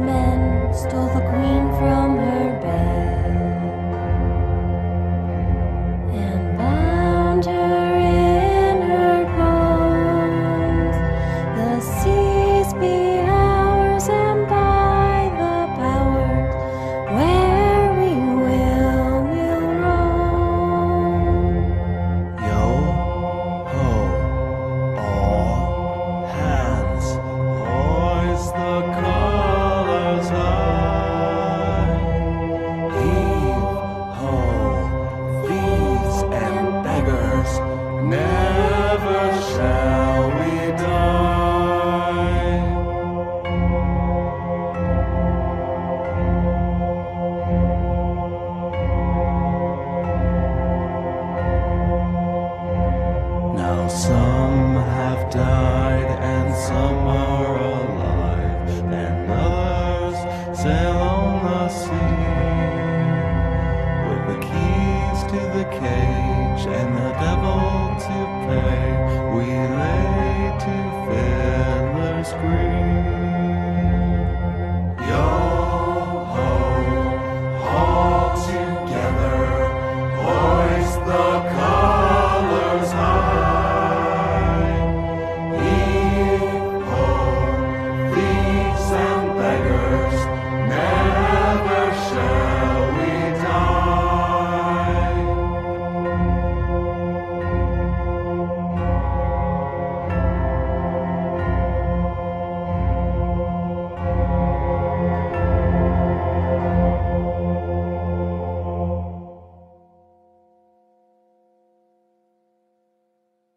men stole the queen Some have died and some are alive, and others sail on the sea with the keys to the cage and the devil to pay. We lay to fiddlers' green. Yo.